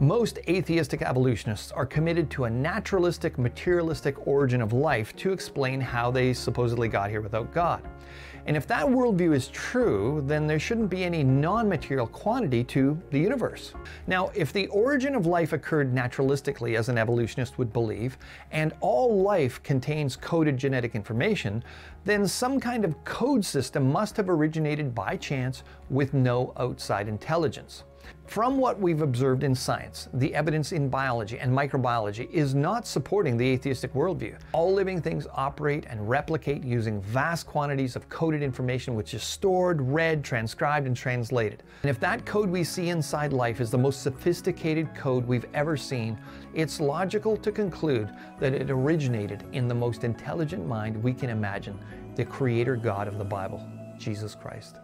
Most atheistic evolutionists are committed to a naturalistic, materialistic origin of life to explain how they supposedly got here without God. And if that worldview is true, then there shouldn't be any non material quantity to the universe. Now, if the origin of life occurred naturalistically, as an evolutionist would believe, and all life contains coded genetic information, then some kind of code system must have originated by chance with no outside intelligence. From what we've observed in science, the evidence in biology and microbiology is not supporting the atheistic worldview. All living things operate and replicate using vast quantities of coded information which is stored, read, transcribed, and translated. And if that code we see inside life is the most sophisticated code we've ever seen, it's logical to conclude that it originated in the most intelligent mind we can imagine, the Creator God of the Bible, Jesus Christ.